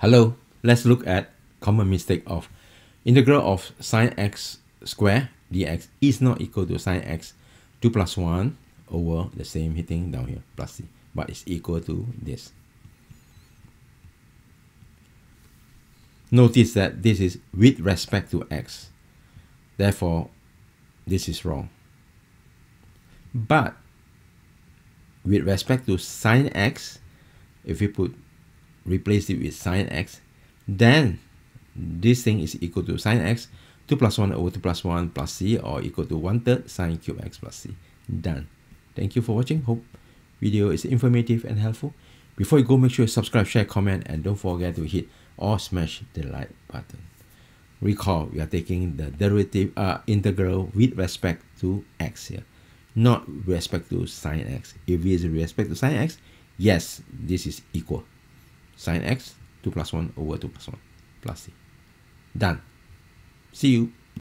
Hello, let's look at common mistake of integral of sine x square dx is not equal to sine x 2 plus 1 over the same hitting down here plus c but it's equal to this. Notice that this is with respect to x. Therefore, this is wrong. But with respect to sine x, if we put replace it with sine x, then this thing is equal to sine x 2 plus 1 over 2 plus 1 plus c or equal to 1 third sine cube x plus c. Done. Thank you for watching. Hope video is informative and helpful. Before you go, make sure you subscribe, share, comment, and don't forget to hit or smash the like button. Recall, we are taking the derivative uh, integral with respect to x here, not respect to sine x. If it is respect to sine x, yes, this is equal. Sine x, 2 plus 1 over 2 plus 1 plus c. Done. See you.